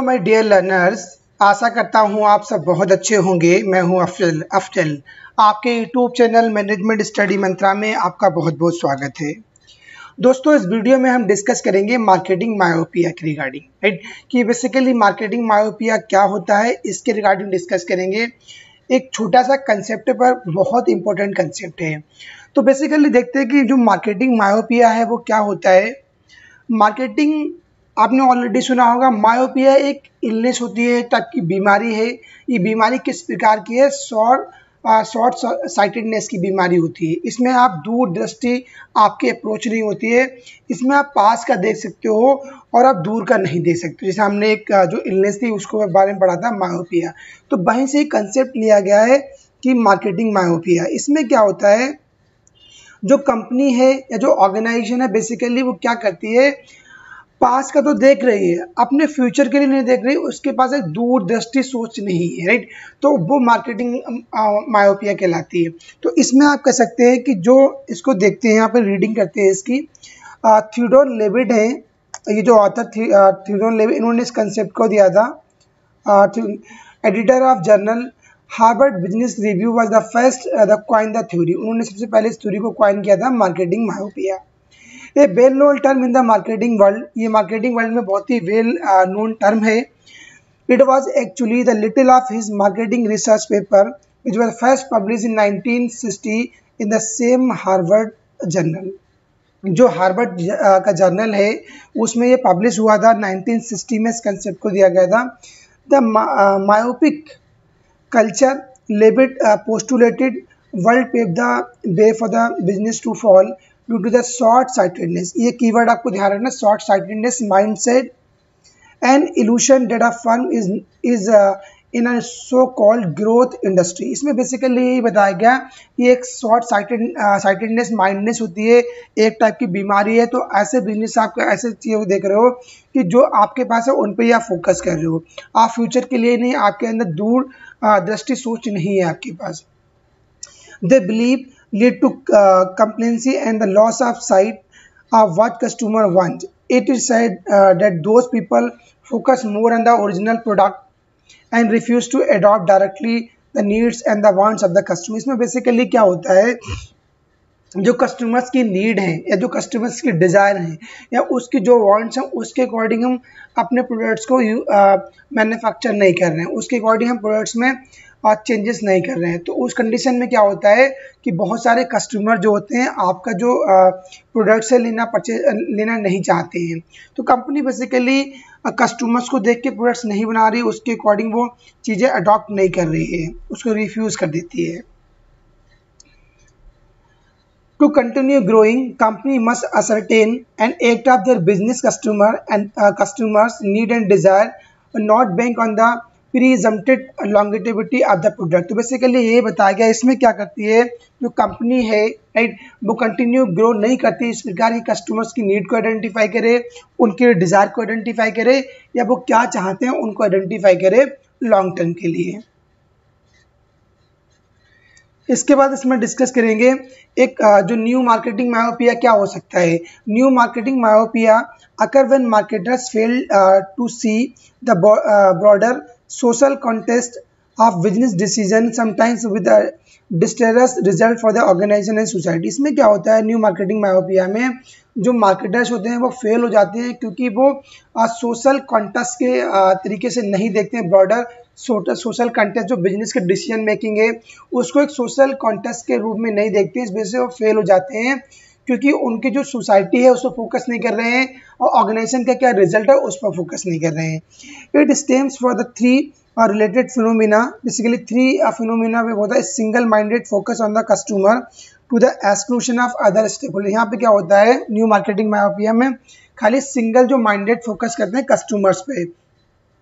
Hello my dear learners आशा करता हूँ आप सब बहुत अच्छे होंगे। मैं हूँ अफजल अफजल। आपके YouTube channel management study Mantra में आपका बहुत बहुत स्वागत है। दोस्तों, इस वीडियो में हम डिस्कस करेंगे मार्केटिंग मायोपिया के रिगार्डिंग राइट कि बेसिकली मार्केटिंग मायोपिया क्या होता है, इसके रिगार्डिंग डिस्कस करेंगे। एक छोटा सा कंसेप्ट पर बहुत इंपॉर्टेंट कंसेप्ट है। तो बेसिकली देखते हैं कि जो मार्केटिंग मायोपिया है, वो क्या होता है? मार्केटिंग आपने ऑलरेडी सुना होगा मायोपिया एक इलनेस होती है टाइप की बीमारी है। ये बीमारी किस प्रकार की है? शॉर्ट शॉर्ट साइटेडनेस की बीमारी होती है। इसमें आप दूर दृष्टि आपकी अप्रोच नहीं होती है। इसमें आप पास का देख सकते हो और आप दूर का नहीं देख सकते जैसे हमने एक जो इलनेस थी, उसको बारे में पढ़ा था मायोपिया तो वहीं से कंसेप्ट लिया गया है कि मार्केटिंग मायोपिया इसमें क्या होता है? जो कंपनी है या जो ऑर्गेनाइजेशन है बेसिकली वो क्या करती है? पास का तो देख रही है, अपने फ्यूचर के लिए नहीं देख रही, उसके पास एक दूरदृष्टि सोच नहीं है राइट तो वो मार्केटिंग मायोपिया कहलाती है। तो इसमें आप कह सकते हैं कि जो इसको देखते हैं, यहाँ पर रीडिंग करते हैं इसकी थ्यूडोर लेविड है, ये जो ऑथर थ्यूडोर लेविड इन्होंने इस कंसेप्ट को दिया था। Editor of journal Harvard business review was the first the coin the theory उन्होंने सबसे पहले इस थ्योरी को क्वाइन किया था marketing myopia. A well known term in the marketing world, ये मार्केटिंग वर्ल्ड में बहुत ही वेल नोन टर्म है। It was actually the little of his marketing research paper which was first publish in 1960 in the same Harvard journal जो Harvard का journal है, उसमें ये पब्लिश हुआ था 1960 में इस कंसेप्ट को दिया गया था। The myopic culture Levitt postulated world pave the way for the business to fall due to the short sightedness ये कीवर्ड आपको ध्यान रखना short sightedness mindset and illusion that of firm is is in a so called growth industry इसमें basically यही बताया गया कि एक शॉर्ट साइटेड साइटेडनेस माइंडनेस होती है एक टाइप की बीमारी है तो ऐसे बिज़नेस आप ऐसे चीज़ें देख रहे हो कि जो आपके पास है उन पर ही आप फोकस कर रहे हो। आप फ्यूचर के लिए नहीं आपके अंदर दूर uh, दृष्टि सोच नहीं है आपके पास। They believe lead to uh, complacency and the loss of sight of what customer wants. It is said uh, that those people focus more on the original product and refuse to adopt directly the needs and the wants of the customer. इसमें basically क्या होता है जो customers की need है या जो customers की डिज़ायर है या उसकी जो वांट्स हैं उसके अकॉर्डिंग हम अपने प्रोडक्ट्स को मैन्युफैक्चर नहीं कर रहे हैं उसके अकॉर्डिंग हम प्रोडक्ट्स में चेंजेस नहीं कर रहे हैं। तो उस कंडीशन में क्या होता है कि बहुत सारे कस्टमर जो होते हैं आपका जो प्रोडक्ट से लेना परचेज लेना नहीं चाहते हैं। तो कंपनी बेसिकली कस्टमर्स को देख के प्रोडक्ट्स नहीं बना रही उसके अकॉर्डिंग वो चीज़ें अडॉप्ट नहीं कर रही है उसको रिफ्यूज़ कर देती है। To continue growing, company must ascertain and act of their business customer and uh, customers' need and desire, not bank on the presumed longevity of the product तो बेसिकली ये बताया गया इसमें क्या करती है? जो कंपनी है राइट वो कंटिन्यू ग्रो नहीं करती। इस प्रकार की कस्टमर्स की नीड को आइडेंटिफाई करे, उनके डिज़ायर को आइडेंटिफाई करे, या वो क्या चाहते हैं उनको आइडेंटिफाई करे लॉन्ग टर्म के लिए। इसके बाद इसमें डिस्कस करेंगे, एक जो न्यू मार्केटिंग मायोपिया क्या हो सकता है? New marketing myopia occur when marketers fail to see the broader social context of business decision, sometimes with a disastrous result for the organization and society. इसमें क्या होता है? न्यू मार्केटिंग मायोपिया में जो मार्केटर्स होते हैं, वो फेल हो जाते हैं क्योंकि वो सोशल कॉन्टेस्ट के तरीके से नहीं देखते हैं ब्रॉडर सोशल कॉन्टेस्ट जो बिज़नेस के डिसीज़न मेकिंग है, उसको एक सोशल कॉन्टेस्ट के रूप में नहीं देखते इस वजह से वो फेल हो जाते हैं। क्योंकि उनकी जो सोसाइटी है उस पर फोकस नहीं कर रहे हैं और ऑर्गेनाइजेशन का क्या रिज़ल्ट है उस पर फोकस नहीं कर रहे हैं। It stems for the three और related phenomena basically three phenomena में होता है। Single minded focus on the customer to the exclusion of other stake holder यहाँ पे क्या होता है? न्यू मार्केटिंग मायोपिया में खाली सिंगल जो माइंडेड फोकस करते हैं कस्टमर्स पे।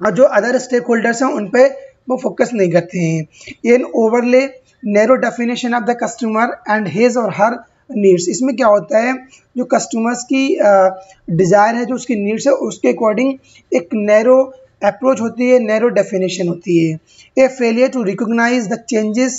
और जो अदर स्टेक होल्डर्स हैं उन पे वो फोकस नहीं करते हैं। In overly narrow definition of the customer and his or her needs इसमें क्या होता है, जो कस्टमर्स की डिज़ायर है, जो उसकी नीड्स है, उसके अकॉर्डिंग एक नैरो अप्रोच होती है नैरो डेफिनेशन होती है। A failure to recognize the changes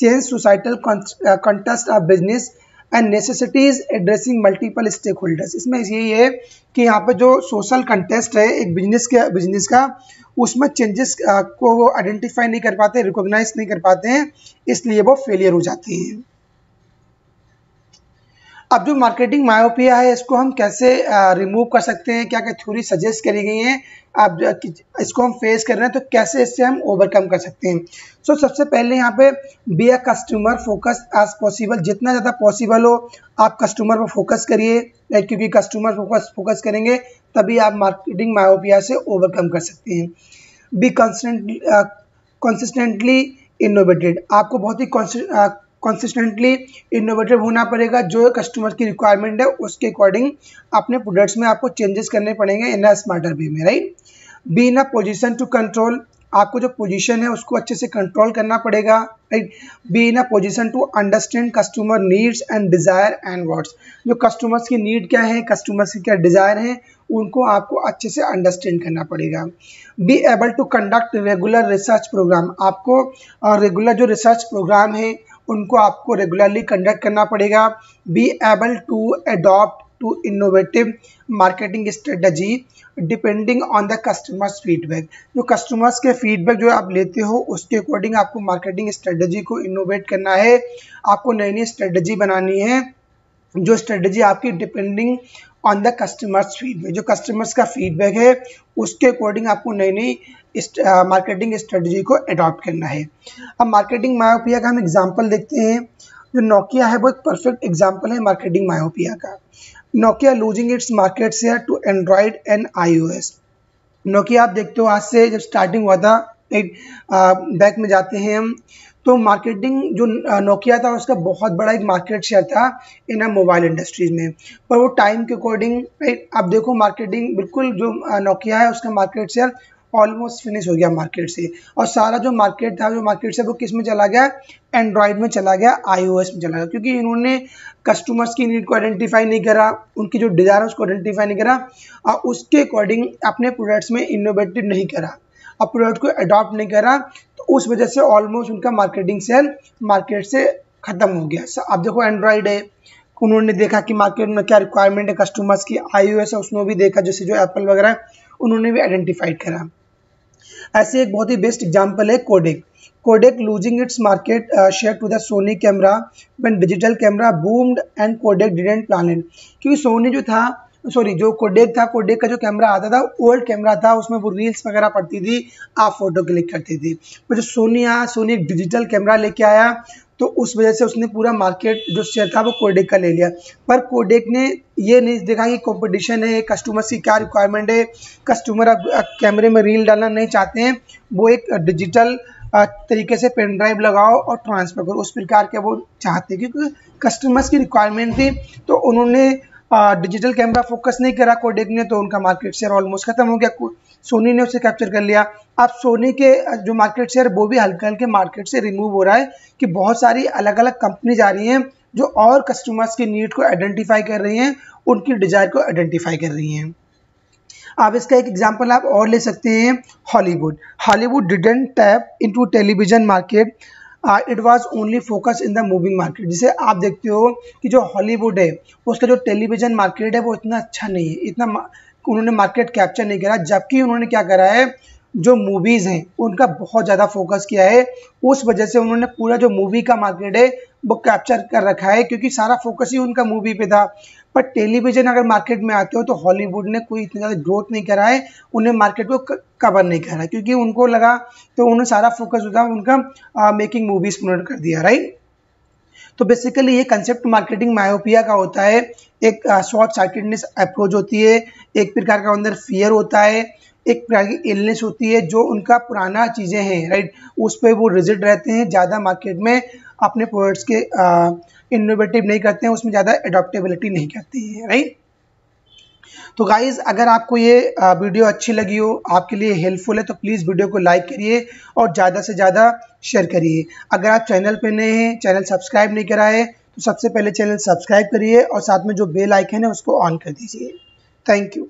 change societal context of business and necessities addressing multiple stake holders इसमें यही है कि यहाँ पर जो सोशल कंटेस्ट है, एक बिज़नेस के बिज़नेस का, उसमें चेंजेस को वो आइडेंटिफाई नहीं कर पाते रिकोगनाइज नहीं कर पाते हैं, इसलिए वो फेलियर हो जाते हैं। अब जो मार्केटिंग मायोपिया है इसको हम कैसे रिमूव कर सकते हैं? क्या क्या थ्योरी सजेस्ट करी गई हैं? अब इसको हम फेस कर रहे हैं तो कैसे इससे हम ओवरकम कर सकते हैं? सो so, सबसे पहले यहाँ पे be a customer focus as possible जितना ज़्यादा पॉसिबल हो आप कस्टमर पर फोकस करिए क्योंकि कस्टमर फोकस फोकस करेंगे तभी आप मार्केटिंग मायोपिया से ओवरकम कर सकते हैं। बी कंसिस्टेंटली इनोवेटेड आपको बहुत ही कंसिस्टेंटली इनोवेटिव होना पड़ेगा। जो कस्टमर की रिक्वायरमेंट है, उसके अकॉर्डिंग अपने प्रोडक्ट्स में आपको चेंजेस करने पड़ेंगे इन अ स्मार्टर वे में right be in a position to control आपको जो पोजीशन है, उसको अच्छे से कंट्रोल करना पड़ेगा right be in a position to understand customer needs and desire and words जो कस्टमर्स की नीड क्या है कस्टमर्स की क्या डिज़ायर है, उनको आपको अच्छे से अंडरस्टैंड करना पड़ेगा। Be able to conduct regular research program आपको रेगुलर जो रिसर्च प्रोग्राम है उनको आपको रेगुलरली कंडक्ट करना पड़ेगा। Be able to adopt to innovative marketing strategy depending on the customers feedback जो कस्टमर्स के फीडबैक जो आप लेते हो, उसके अकॉर्डिंग आपको मार्केटिंग स्ट्रेटजी को इनोवेट करना है। आपको नई नई स्ट्रेटजी बनानी है। जो स्ट्रेटजी आपकी depending on the customers feedback जो कस्टमर्स का फीडबैक है, उसके अकॉर्डिंग आपको नई नई मार्केटिंग स्ट्रेटजी को अडॉप्ट करना है। अब मार्केटिंग मायोपिया का हम एग्ज़ाम्पल देखते हैं। जो नोकिया है, वो एक परफेक्ट एग्ज़ाम्पल है मार्केटिंग मायोपिया का। Nokia losing its market share to Android and I Nokia आप देखते हो आज से जब स्टार्टिंग हुआ था, एक बैक में जाते हैं हम। तो मार्केटिंग जो नोकिया था, उसका बहुत बड़ा एक मार्केट शेयर था इन मोबाइल इंडस्ट्रीज़ में। पर वो टाइम के अकॉर्डिंग राइट अब देखो मार्केटिंग बिल्कुल जो नोकिया है, उसका मार्केट शेयर ऑलमोस्ट फिनिश हो गया मार्केट से। और सारा जो मार्केट था, जो मार्केट से वो किसमें चला गया? एंड्रॉयड में चला गया आईओएस में चला गया। क्योंकि इन्होंने कस्टमर्स की नीड को आइडेंटिफाई नहीं करा, उनकी जो डिज़ायर है उसको आइडेंटिफाई नहीं करा, और उसके अकॉर्डिंग अपने प्रोडक्ट्स में इनोवेटिव नहीं करा। और प्रोडक्ट को अडॉप्ट नहीं करा तो उस वजह से ऑलमोस्ट उनका मार्केटिंग सेल मार्केट से ख़त्म हो गया। अब देखो एंड्रॉयड है, उन्होंने देखा कि मार्केट में क्या रिक्वायरमेंट है कस्टमर्स की आई है उसने भी देखा, जैसे जो एप्पल वगैरह, उन्होंने भी आइडेंटिफाइड करा। ऐसे एक बहुत ही बेस्ट एग्ज़ाम्पल है Kodak Kodak losing its market share to the Sony camera when digital camera boomed and Kodak didn't plan क्योंकि सोनी जो था सॉरी जो कोडेक था कोडेक का जो कैमरा आता था ओल्ड कैमरा था, उसमें वो रील्स वगैरह पड़ती थी, आप फ़ोटो क्लिक करती थी। पर जो सोनी आया सोनी एक डिजिटल कैमरा लेके आया तो उस वजह से उसने पूरा मार्केट जो शेयर था, वो कोडेक का ले लिया। पर कोडेक ने ये नहीं देखा कि कंपटीशन है कस्टमर्स की क्या रिक्वायरमेंट है कस्टमर अब कैमरे में रील डालना नहीं चाहते हैं, वो एक डिजिटल तरीके से पेन ड्राइव लगाओ और ट्रांसफ़र करो। उस प्रकार के वो चाहते क्योंकि कस्टमर्स की रिक्वायरमेंट थी तो उन्होंने डिजिटल कैमरा फोकस नहीं करा कोडेक ने तो उनका मार्केट शेयर ऑलमोस्ट खत्म हो गया। सोनी ने उसे कैप्चर कर लिया। अब सोनी के जो मार्केट शेयर वो भी हल्के हल्के मार्केट से रिमूव हो रहा है कि बहुत सारी अलग अलग कंपनीज़ आ रही हैं जो और कस्टमर्स की नीड को आइडेंटिफाई कर रही हैं, उनकी डिज़ायर को आइडेंटिफाई कर रही हैं। अब इसका एक एग्जांपल आप और ले सकते हैं Hollywood Hollywood didn't tap into television market it was only focus in the moving market जिसे आप देखते हो कि जो हॉलीवुड है, उसका जो टेलीविज़न मार्केट है, वो इतना अच्छा नहीं है। इतना उन्होंने मार्केट कैप्चर नहीं करा, जबकि उन्होंने क्या करा है, जो मूवीज़ हैं, उनका बहुत ज़्यादा फोकस किया है। उस वजह से उन्होंने पूरा जो मूवी का मार्केट है, वो कैप्चर कर रखा है, क्योंकि सारा फोकस ही उनका मूवी पे था। पर टेलीविज़न अगर मार्केट में आते हो तो हॉलीवुड ने कोई इतना ज़्यादा ग्रोथ नहीं करा है, उन्हें मार्केट को कवर नहीं करा क्योंकि उनको लगा तो उन्हें सारा फोकस होता उनका मेकिंग मूवीज़ प्रमोट कर दिया राइट तो बेसिकली ये कंसेप्ट मार्केटिंग मायोपिया का होता है, एक शॉर्ट साइटेडनेस अप्रोच होती है, एक प्रकार का अंदर फियर होता है, एक प्रकार की इलनेस होती है, जो उनका पुराना चीज़ें हैं राइट उस पर वो रिजिट रहते हैं, ज़्यादा मार्केट में अपने प्रोडक्ट्स के इनोवेटिव नहीं करते हैं, उसमें ज़्यादा एडोप्टेबिलिटी नहीं करते हैं राइट तो गाइज़ अगर आपको ये वीडियो अच्छी लगी हो, आपके लिए हेल्पफुल है तो प्लीज़ वीडियो को लाइक करिए और ज़्यादा से ज़्यादा शेयर करिए। अगर आप चैनल पर नए हैं चैनल सब्सक्राइब नहीं करा है तो सबसे पहले चैनल सब्सक्राइब करिए और साथ में जो बेल आइकन है, उसको ऑन कर दीजिए। Thank you.